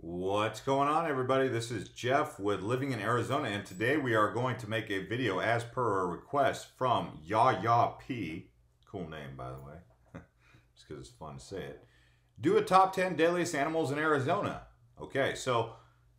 What's going on everybody? This is Jeff with Living in Arizona and today we are going to make a video as per a request from Ya Ya P. Cool name by the way. Just because it's fun to say it. Do a top 10 deadliest animals in Arizona. Okay, so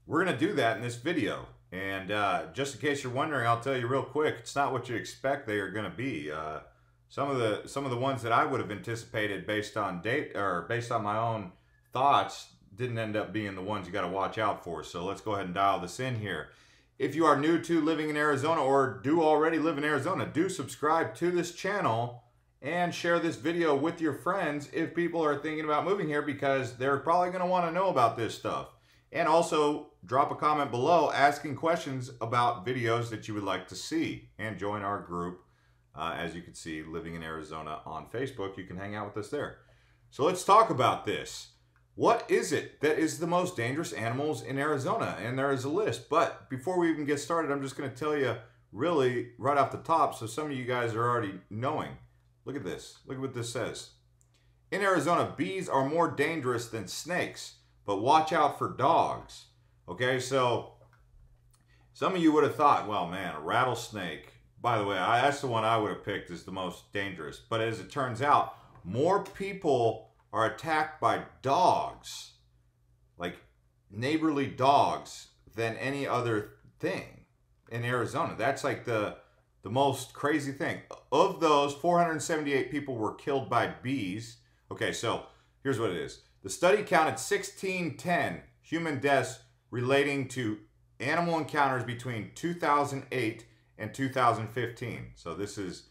we're going to do that in this video. And uh, just in case you're wondering, I'll tell you real quick, it's not what you expect they are going to be. Uh, some of the some of the ones that I would have anticipated based on date or based on my own thoughts didn't end up being the ones you got to watch out for. So let's go ahead and dial this in here. If you are new to living in Arizona or do already live in Arizona, do subscribe to this channel and share this video with your friends if people are thinking about moving here because they're probably going to want to know about this stuff. And also drop a comment below asking questions about videos that you would like to see and join our group. Uh, as you can see, living in Arizona on Facebook, you can hang out with us there. So let's talk about this. What is it that is the most dangerous animals in Arizona? And there is a list. But before we even get started, I'm just going to tell you really right off the top so some of you guys are already knowing. Look at this. Look at what this says. In Arizona, bees are more dangerous than snakes, but watch out for dogs. Okay, so some of you would have thought, well, man, a rattlesnake. By the way, I, that's the one I would have picked as the most dangerous. But as it turns out, more people are attacked by dogs, like neighborly dogs, than any other thing in Arizona. That's like the the most crazy thing. Of those, 478 people were killed by bees. Okay, so here's what it is. The study counted 1610 human deaths relating to animal encounters between 2008 and 2015. So this is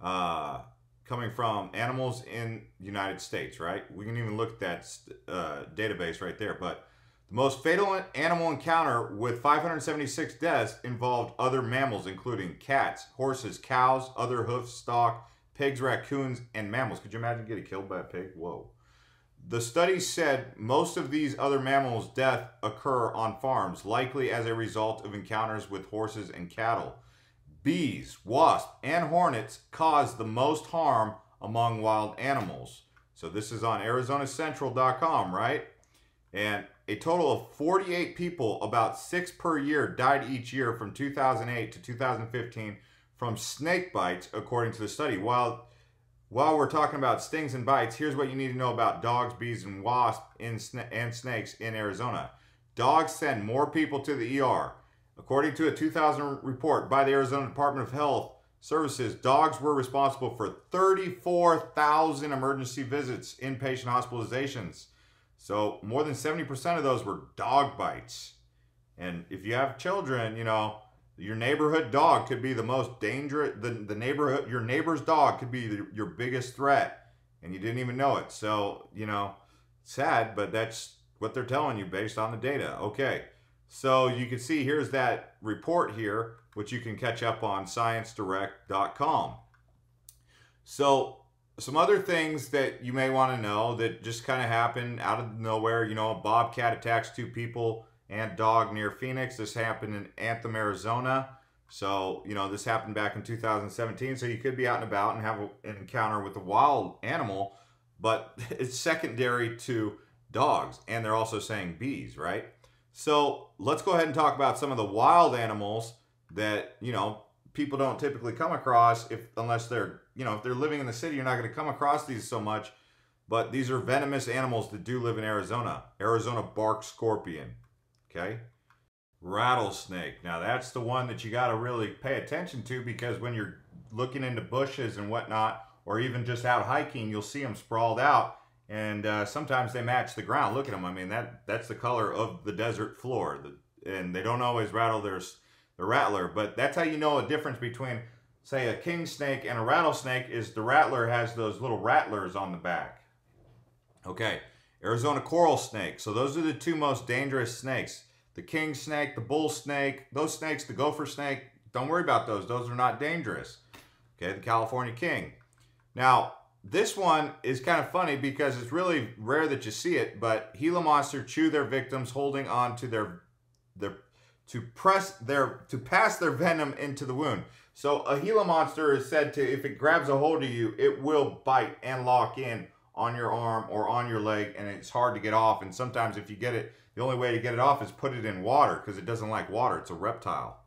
uh, coming from animals in the United States, right? We can even look at that uh, database right there. But the most fatal animal encounter with 576 deaths involved other mammals, including cats, horses, cows, other hoof stock, pigs, raccoons, and mammals. Could you imagine getting killed by a pig? Whoa. The study said most of these other mammals' death occur on farms, likely as a result of encounters with horses and cattle. Bees, wasps, and hornets cause the most harm among wild animals. So this is on ArizonaCentral.com, right? And a total of 48 people, about six per year, died each year from 2008 to 2015 from snake bites, according to the study. While while we're talking about stings and bites, here's what you need to know about dogs, bees, and wasps in, and snakes in Arizona. Dogs send more people to the ER. According to a 2000 report by the Arizona Department of Health Services, dogs were responsible for 34,000 emergency visits, inpatient hospitalizations. So more than 70% of those were dog bites. And if you have children, you know, your neighborhood dog could be the most dangerous, the, the neighborhood, your neighbor's dog could be the, your biggest threat and you didn't even know it. So, you know, sad, but that's what they're telling you based on the data. Okay. So you can see here's that report here, which you can catch up on sciencedirect.com. So some other things that you may want to know that just kind of happened out of nowhere. You know, a bobcat attacks two people and dog near Phoenix. This happened in Anthem, Arizona. So, you know, this happened back in 2017. So you could be out and about and have an encounter with a wild animal, but it's secondary to dogs. And they're also saying bees, right? So let's go ahead and talk about some of the wild animals that, you know, people don't typically come across if unless they're, you know, if they're living in the city, you're not going to come across these so much. But these are venomous animals that do live in Arizona. Arizona bark scorpion. Okay. Rattlesnake. Now that's the one that you got to really pay attention to because when you're looking into bushes and whatnot, or even just out hiking, you'll see them sprawled out and uh, sometimes they match the ground. Look at them. I mean, that that's the color of the desert floor. The, and they don't always rattle their, the rattler, but that's how you know a difference between, say, a king snake and a rattlesnake is the rattler has those little rattlers on the back. Okay, Arizona coral snake. So those are the two most dangerous snakes. The king snake, the bull snake, those snakes, the gopher snake, don't worry about those. Those are not dangerous. Okay, the California king. Now, this one is kind of funny because it's really rare that you see it, but Gila monster chew their victims holding on to their their to press their to pass their venom into the wound. So a Gila monster is said to if it grabs a hold of you, it will bite and lock in on your arm or on your leg and it's hard to get off. And sometimes if you get it, the only way to get it off is put it in water because it doesn't like water. It's a reptile.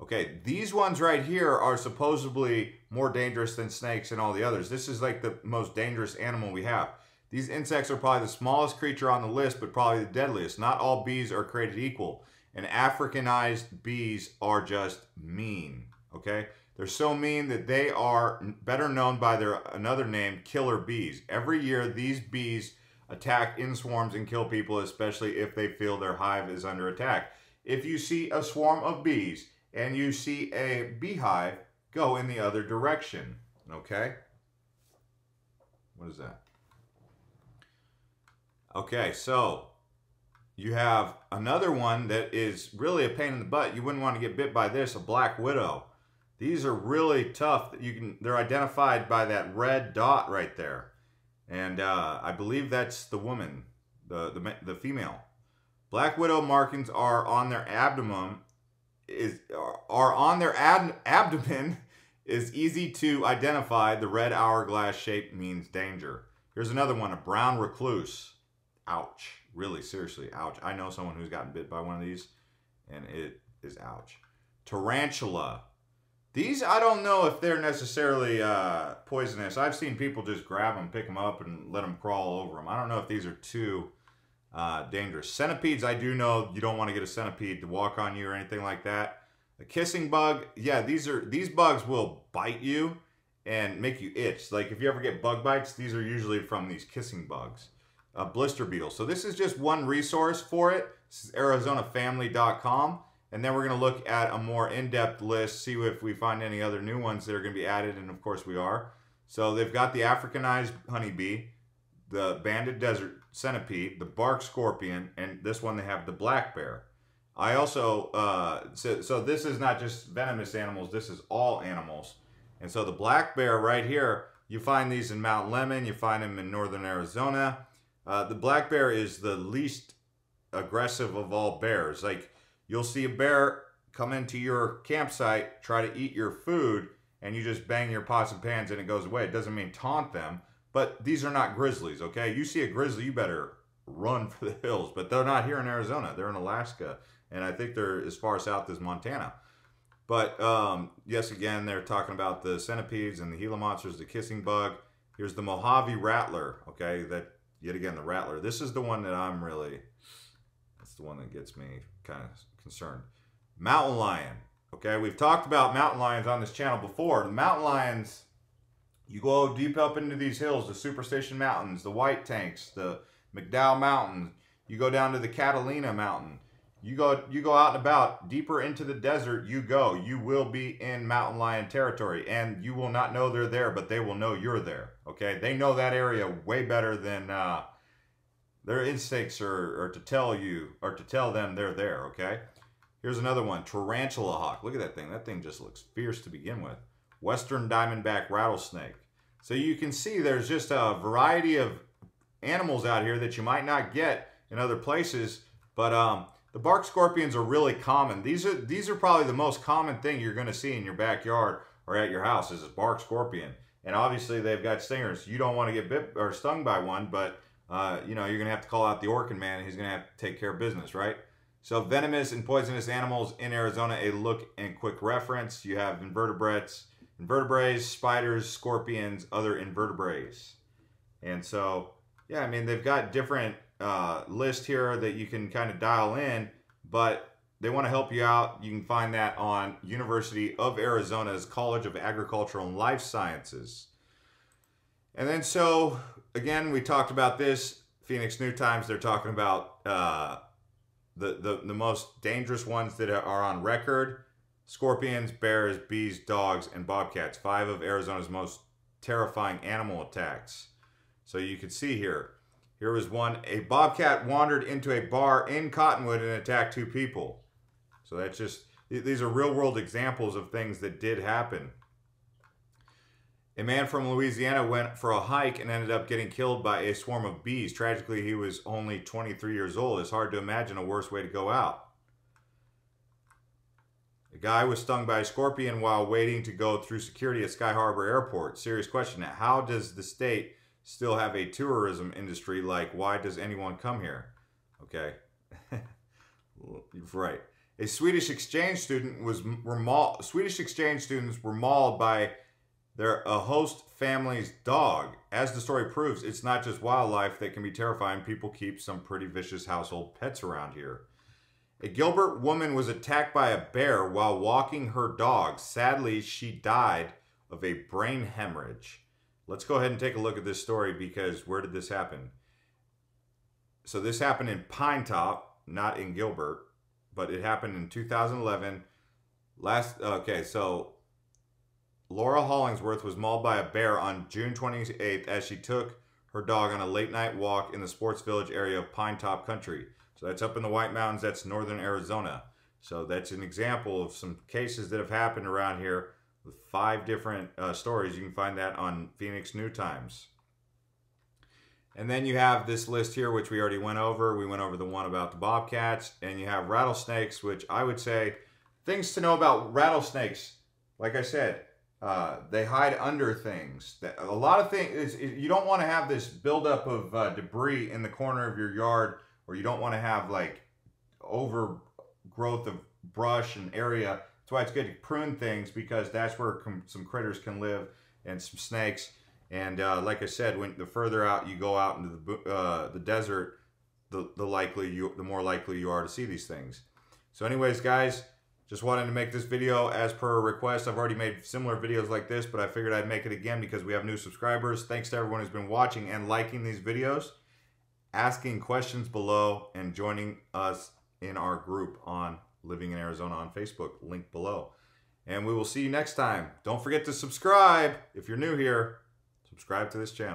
Okay, these ones right here are supposedly more dangerous than snakes and all the others. This is like the most dangerous animal we have. These insects are probably the smallest creature on the list, but probably the deadliest. Not all bees are created equal. And Africanized bees are just mean, okay? They're so mean that they are better known by their another name, killer bees. Every year, these bees attack in swarms and kill people, especially if they feel their hive is under attack. If you see a swarm of bees and you see a beehive, go in the other direction, okay? What is that? Okay, so you have another one that is really a pain in the butt. You wouldn't want to get bit by this, a black widow. These are really tough. You can they're identified by that red dot right there. And uh, I believe that's the woman, the, the, the female. Black widow markings are on their abdomen is are on their ab abdomen is easy to identify. The red hourglass shape means danger. Here's another one, a brown recluse. Ouch. Really, seriously, ouch. I know someone who's gotten bit by one of these, and it is ouch. Tarantula. These, I don't know if they're necessarily uh, poisonous. I've seen people just grab them, pick them up, and let them crawl over them. I don't know if these are too uh, dangerous. Centipedes, I do know you don't want to get a centipede to walk on you or anything like that. A kissing bug, yeah, these are these bugs will bite you and make you itch. Like if you ever get bug bites, these are usually from these kissing bugs. A blister beetle. So this is just one resource for it. This is ArizonaFamily.com. And then we're going to look at a more in-depth list, see if we find any other new ones that are going to be added, and of course we are. So they've got the Africanized honeybee, the banded desert centipede, the bark scorpion, and this one they have the black bear. I also, uh, so, so this is not just venomous animals, this is all animals. And so the black bear right here, you find these in Mount Lemmon, you find them in northern Arizona. Uh, the black bear is the least aggressive of all bears. Like You'll see a bear come into your campsite, try to eat your food, and you just bang your pots and pans and it goes away. It doesn't mean taunt them, but these are not grizzlies, okay? You see a grizzly, you better run for the hills, but they're not here in Arizona. They're in Alaska, and I think they're as far south as Montana. But um, yes, again, they're talking about the centipedes and the Gila monsters, the kissing bug. Here's the Mojave rattler, okay? That yet again the rattler. This is the one that I'm really. That's the one that gets me kind of concerned. Mountain lion. Okay, we've talked about mountain lions on this channel before. The mountain lions, you go deep up into these hills, the Superstition Mountains, the White Tanks, the McDowell Mountains. You go down to the Catalina Mountain. You go, you go out and about deeper into the desert. You go. You will be in mountain lion territory, and you will not know they're there, but they will know you're there. Okay, they know that area way better than uh, their instincts are, are to tell you or to tell them they're there. Okay. Here's another one, tarantula hawk. Look at that thing. That thing just looks fierce to begin with. Western diamondback rattlesnake. So you can see there's just a variety of animals out here that you might not get in other places. But um, the bark scorpions are really common. These are these are probably the most common thing you're going to see in your backyard or at your house is a bark scorpion. And obviously they've got stingers. You don't want to get bit or stung by one, but uh, you know you're going to have to call out the Orkin man. He's going to have to take care of business, right? So venomous and poisonous animals in Arizona, a look and quick reference. You have invertebrates, invertebrates, spiders, scorpions, other invertebrates. And so, yeah, I mean, they've got different uh, lists here that you can kind of dial in, but they want to help you out. You can find that on University of Arizona's College of Agricultural and Life Sciences. And then so, again, we talked about this. Phoenix New Times, they're talking about uh, the, the, the most dangerous ones that are on record scorpions, bears, bees, dogs, and bobcats. Five of Arizona's most terrifying animal attacks. So you can see here. Here was one. A bobcat wandered into a bar in Cottonwood and attacked two people. So that's just, these are real world examples of things that did happen. A man from Louisiana went for a hike and ended up getting killed by a swarm of bees. Tragically, he was only 23 years old. It's hard to imagine a worse way to go out. Guy was stung by a scorpion while waiting to go through security at Sky Harbor Airport. Serious question. How does the state still have a tourism industry. Like, why does anyone come here? Okay, right. A Swedish exchange student was were mauled. Swedish exchange students were mauled by their a host family's dog. As the story proves, it's not just wildlife that can be terrifying. People keep some pretty vicious household pets around here. A Gilbert woman was attacked by a bear while walking her dog. Sadly, she died of a brain hemorrhage. Let's go ahead and take a look at this story because where did this happen? So this happened in Pinetop, not in Gilbert, but it happened in 2011. Last okay, so Laura Hollingsworth was mauled by a bear on June 28th as she took her dog on a late night walk in the Sports Village area of Pinetop Country. So that's up in the White Mountains, that's northern Arizona. So that's an example of some cases that have happened around here with five different uh, stories. You can find that on Phoenix New Times. And then you have this list here, which we already went over. We went over the one about the bobcats, and you have rattlesnakes, which I would say things to know about rattlesnakes. Like I said, uh, they hide under things. That a lot of things, you don't want to have this buildup of uh, debris in the corner of your yard, or you don't want to have like overgrowth of brush and area. That's why it's good to prune things because that's where some critters can live and some snakes. And uh, like I said, when the further out you go out into the uh, the desert, the the likely you the more likely you are to see these things. So, anyways, guys, just wanted to make this video as per request. I've already made similar videos like this, but I figured I'd make it again because we have new subscribers. Thanks to everyone who's been watching and liking these videos, asking questions below, and joining us in our group on Living in Arizona on Facebook, link below. And we will see you next time. Don't forget to subscribe if you're new here subscribe to this channel.